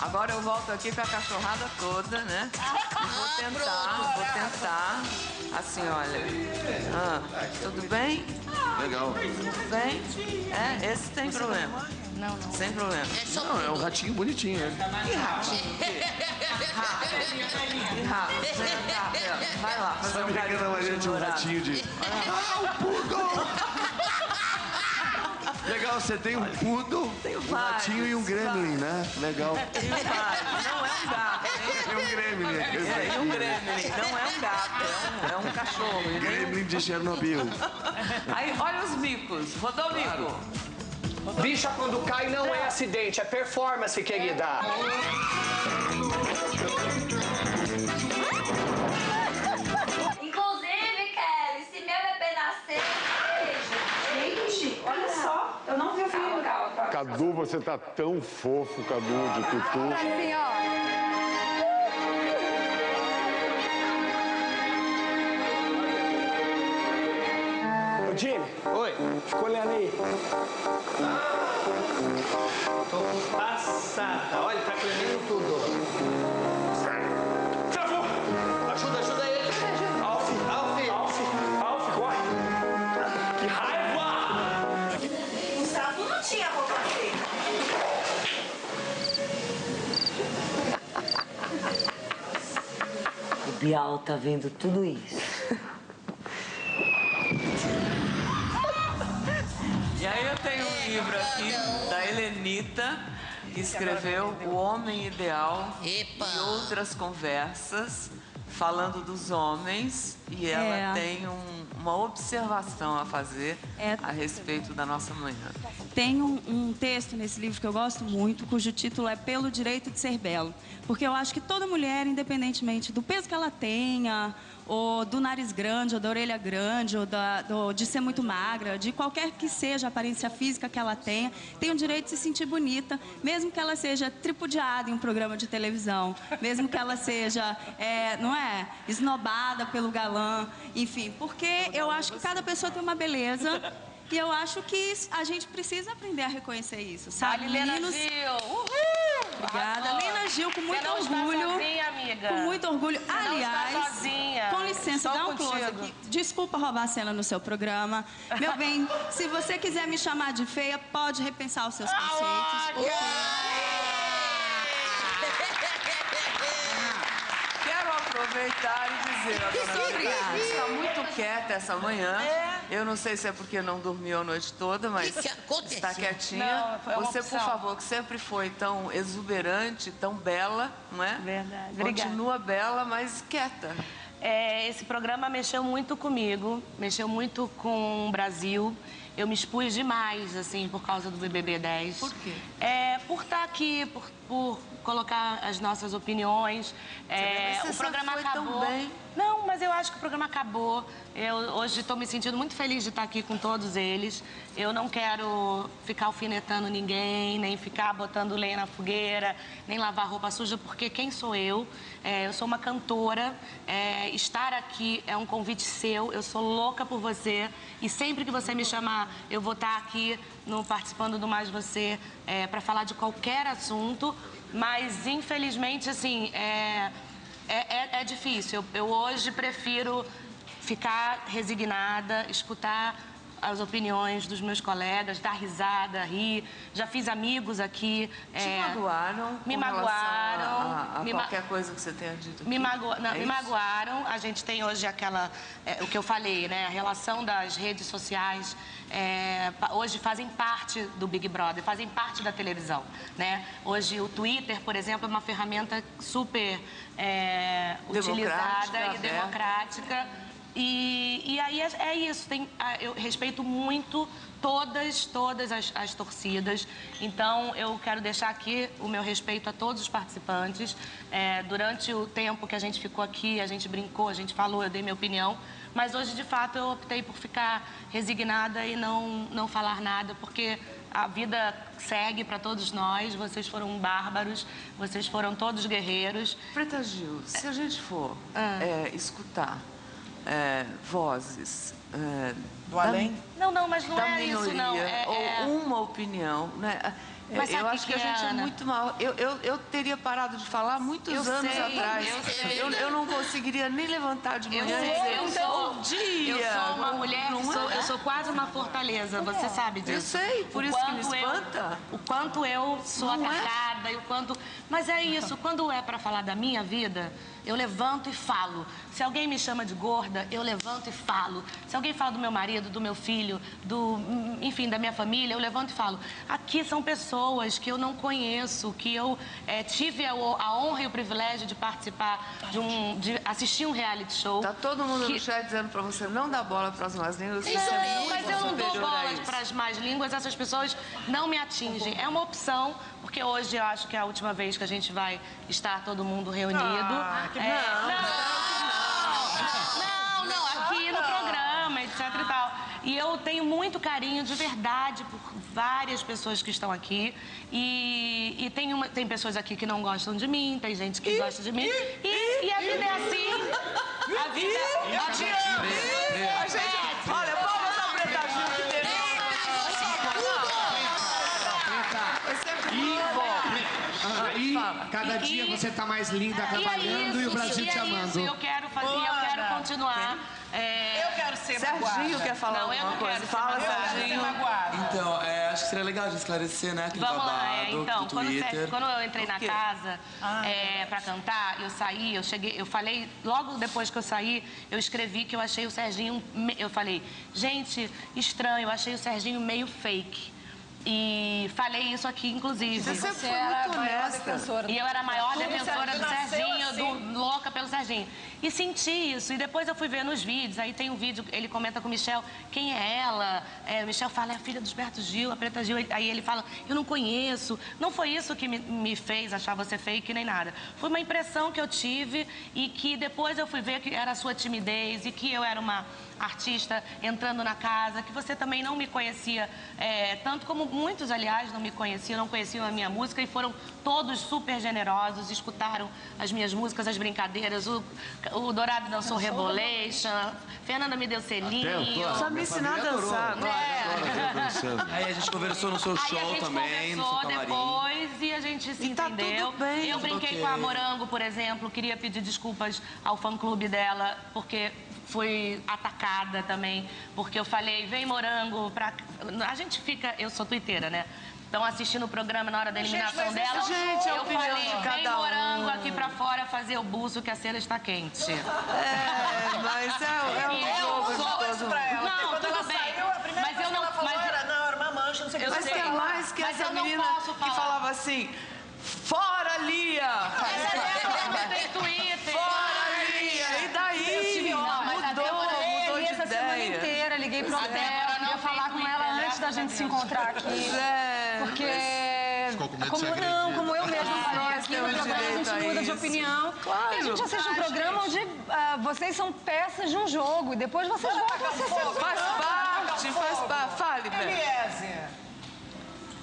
Agora eu volto aqui com a cachorrada toda, né? E vou tentar, vou tentar. Assim, olha. Ah, tudo bem? Legal. Tudo bem? É, esse tem problema. Não, não. Sem problema. Não, é um ratinho bonitinho, né? E ratinho? E rato? Vai lá, fazer Sabe um que na Maria tinha um namorado. ratinho de... Ah, o poodle! Legal, você tem um poodle, Tenho um vários, ratinho e um gremlin, né? Legal. Vários. Não é um gato, hein? E um gremlin. É, e um gremlin. Não é um gato, é um, é um cachorro. e nem um- Gremlin de Chernobyl. Aí, olha os micos. Rodou o mico. Bicha quando cai não é acidente, é performance, querida. Cadu, você tá tão fofo, Cadu, de tutu. Assim, ó. Ô, Jimmy. Oi. Fica olhando aí. Tô passada. Olha, tá tremendo tudo. Bial tá vendo tudo isso. E aí eu tenho um livro aqui da Helenita, que escreveu O Homem Ideal Epa. e outras conversas, falando dos homens. E ela É. tem um- uma observação a fazer É. a respeito da nossa manhã. Tem um, um texto nesse livro que eu gosto muito, cujo título é Pelo Direito de Ser Belo. Porque eu acho que toda mulher, independentemente do peso que ela tenha, ou do nariz grande, ou da orelha grande, ou da- do- de ser muito magra, de qualquer que seja a aparência física que ela tenha, tem o direito de se sentir bonita, mesmo que ela seja tripudiada em um programa de televisão, mesmo que ela seja, é, não é, esnobada pelo galã, enfim, porque eu acho que cada pessoa tem uma beleza. E eu acho que a gente precisa aprender a reconhecer isso, sabe? Vale, Meninos. Uhul! Obrigada. Arrasou. Gil, com muito orgulho. Sozinha, amiga. Com muito orgulho. Você Aliás, sozinha. com licença, dá um close contigo. aqui. Desculpa roubar a cena no seu programa. Meu bem, se você quiser me chamar de feia, pode repensar os seus conceitos. Quero aproveitar e dizer, a dona Obrigada. Está muito quieta essa manhã. É. Eu não sei se é porque não dormiu a noite toda, mas Que que está quietinha. Não, Você, por favor, que sempre foi tão exuberante, tão bela, não é? Verdade. Obrigada. Continua bela, mas quieta. É, esse programa mexeu muito comigo, mexeu muito com o Brasil. Eu me expus demais, assim, por causa do BBB 10. Por quê? É, por estar aqui, por, por colocar as nossas opiniões. É, o programa acabou. Não, mas eu acho que o programa acabou. Eu hoje estou me sentindo muito feliz de estar aqui com todos eles. Eu não quero ficar alfinetando ninguém, nem ficar botando lenha na fogueira, nem lavar roupa suja, porque quem sou eu? É, eu sou uma cantora. é, estar aqui é um convite seu. Eu sou louca por você. E sempre que você me chamar, eu vou estar aqui no participando do Mais Você para falar de qualquer assunto. Mas, infelizmente, assim, é, é, é- é difícil. Eu, eu hoje prefiro ficar resignada, escutar as opiniões dos meus colegas, dar risada, rir. Já fiz amigos aqui. Te é, magoaram me magoaram, a, a, a me ma- qualquer coisa que você tenha dito aqui? me, mago... não, É me magoaram. A gente tem hoje aquela. é, o que eu falei, né? A relação das redes sociais. é, hoje fazem parte do Big Brother, fazem parte da televisão. Né? Hoje o Twitter, por exemplo, é uma ferramenta super é, utilizada e aberta. democrática. E, e aí é, é isso. Tem, ah, eu respeito muito todas, todas as, as torcidas. Então, eu quero deixar aqui o meu respeito a todos os participantes. É, durante o tempo que a gente ficou aqui, a gente brincou, a gente falou, eu dei minha opinião. Mas hoje, de fato, eu optei por ficar resignada e não, não falar nada, porque a vida segue para todos nós. Vocês foram bárbaros, vocês foram todos guerreiros. Preta Gil, se a gente for Ah. é, escutar é, vozes é, Do da- além? Não, não, mas não da é minoria isso, não. É, ou é- uma opinião, né? Mas eu acho que que, a que é, gente é Ana? muito mal. Eu, eu, eu teria parado de falar muitos Eu anos sei, atrás. eu sei. Eu, eu não conseguiria nem levantar de Eu, manhã e sei, dizer, eu sou, bom dia. eu sou uma mulher, Não que sou, é? eu sou quase uma fortaleza, você sabe disso. Eu sei, por O isso que me eu- espanta. o quanto eu sou Não é? atacada e o quanto... Mas é isso, quando é para falar da minha vida, eu levanto e falo. Se alguém me chama de gorda, eu levanto e falo. Se alguém fala do meu marido, do meu filho, do, enfim, da minha família, eu levanto e falo. Aqui são pessoas que eu não conheço, que eu eh, tive a, a honra e o privilégio de participar de um, de assistir um reality show. Tá todo mundo que- no chat dizendo pra você não dar bola pras más línguas. É muito mas eu não dou para as más línguas, essas pessoas não me atingem. É uma opção, porque hoje eu acho que é a última vez que a gente vai estar todo mundo reunido. Ah, que É, não. não, não, não, aqui no programa, etc e tal. E eu tenho muito carinho de verdade por várias pessoas que estão aqui. E, e tem, uma, tem pessoas aqui que não gostam de mim, tem gente que gosta de mim. E, e a vida é assim. A vida, a vida, A gente, E cada dia você tá mais linda trabalhando e, o Brasil e te é amando. Isso, eu quero fazer, eu quero continuar. é, Eu quero ser Serginho magoada. quer falar Não, eu alguma não coisa. quero ser Fala, Serginho. magoada. Então, é, acho que seria legal de esclarecer, né, aquele Vamos babado lá, é, então, do quando, Twitter. você- quando eu entrei na casa é, pra cantar, eu saí, eu cheguei, eu falei, logo depois que eu saí, eu escrevi que eu achei o Serginho, eu falei, gente, estranho, eu achei o Serginho meio fake. E falei isso aqui, inclusive. Você foi era muito a maior honesta. defensora. E eu era a maior Tudo defensora do Serginho, assim. do, louca pelo Serginho. E senti isso. E depois eu fui ver nos vídeos. Aí tem um vídeo, ele comenta com o Michel, quem é ela? É, o Michel fala, é a filha do Gilberto Gil, a Preta Gil. Aí ele fala, eu não conheço. Não foi isso que me, me fez achar você fake nem nada. Foi uma impressão que eu tive e que depois eu fui ver que era a sua timidez e que eu era uma artista entrando na casa, que você também não me conhecia, é, tanto como muitos, aliás, não me conheciam, não conheciam a minha música e foram todos super generosos, escutaram as minhas músicas, as brincadeiras. O, o Dourado dançou Rebolation, Fernanda me deu selinho. Precisa me ensinar a dançar agora. É. Aí a gente conversou no seu Aí a show gente também, no seu conversou camarim. depois e a gente se E tá entendeu. tudo bem, eu brinquei ok. com a Morango, por exemplo, queria pedir desculpas ao fã-clube dela, porque fui atacada também, porque eu falei, vem Morango pra... A gente fica... Eu sou tuiteira, né? Então, assistindo o programa na hora da eliminação mas dela, esse é o eu Gente, a opinião falei, de vem cada um." Morango aqui pra fora fazer o buço que a cera está quente. É, mas é, é um jogo de todo pra mundo. ela. Não, tudo ela bem. saiu, a primeira Mas coisa eu que não- ela falou mas- era, não, era Eu Mas sei. tem mais que Mas essa menina que falava assim, fora Lia! Não tem Twitter. Fora Lia! E daí? Não, mas Mudou, agora é mudou de essa semana ideia. inteira, liguei pro Até Débora, queria falar com ela antes da a gente se encontrar aqui. É, Porque. Ficou com medo como, não, como eu mesma falei aqui no programa, a gente a muda de opinião. Claro. E a gente assiste um programa onde ah, vocês são peças de um jogo e depois vocês voltam a ser seus Faz parte, faz parte. Fale, Beto. Eliese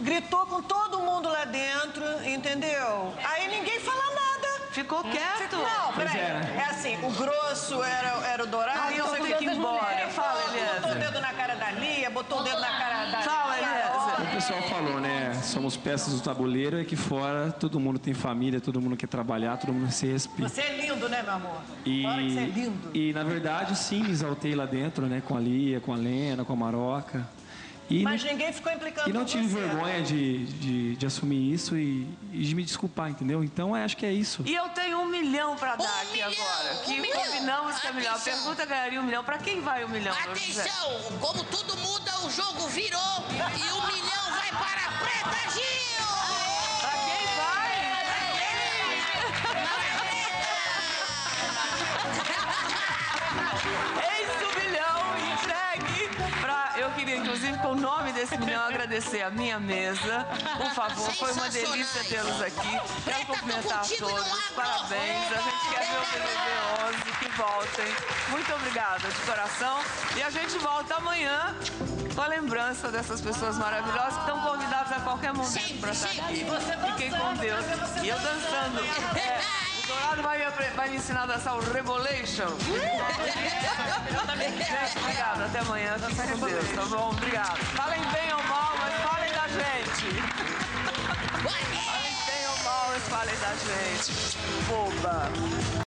gritou com todo mundo lá dentro, entendeu? Aí ninguém fala nada. Ficou quieto. Não, peraí. É assim, o grosso era, era o dourado. Aí eu não sei tenho o que ir embora. Fala, Botou o dedo na cara da Lia, botou o dedo na cara da Fala. Carol. O pessoal falou, né? Somos peças do tabuleiro e aqui fora todo mundo tem família, todo mundo quer trabalhar, todo mundo se respeita. Você é lindo, né, meu amor? E, Fora que você é lindo. e na verdade, sim, me exaltei lá dentro, né? Com a Lia, com a Lena, com a Maroca. E Mas não, ninguém ficou implicando e não com tive você. vergonha de, de, de assumir isso e, e de me desculpar, entendeu? Então acho que é isso. E eu tenho um milhão pra dar Um aqui milhão, agora. um Que milhão. combinamos que é Atenção. pergunta ganharia um milhão. Pra quem vai o milhão? Atenção, como tudo muda, o jogo virou e o milhão vai para a Preta Gil! Pra quem vai? Eis o milhão pra... Queria, inclusive, com o nome desse milhão, agradecer a minha mesa. Por favor, foi uma delícia tê-los aqui. Quero cumprimentar a todos. Parabéns. A gente quer ver o BBB 11. Que voltem. Muito obrigada, de coração. E a gente volta amanhã com a lembrança dessas pessoas maravilhosas que estão convidadas a qualquer momento para estar aqui. Fiquem com Deus. E eu dançando. É, Dourado vai me, vai me ensinar a dançar o Rebolation. Gente, obrigada. Até amanhã. Fiquem com Deus, tá bom? Obrigado. Falem bem ou mal, mas falem da gente. Falem bem ou mal, eles falem da gente. Boba.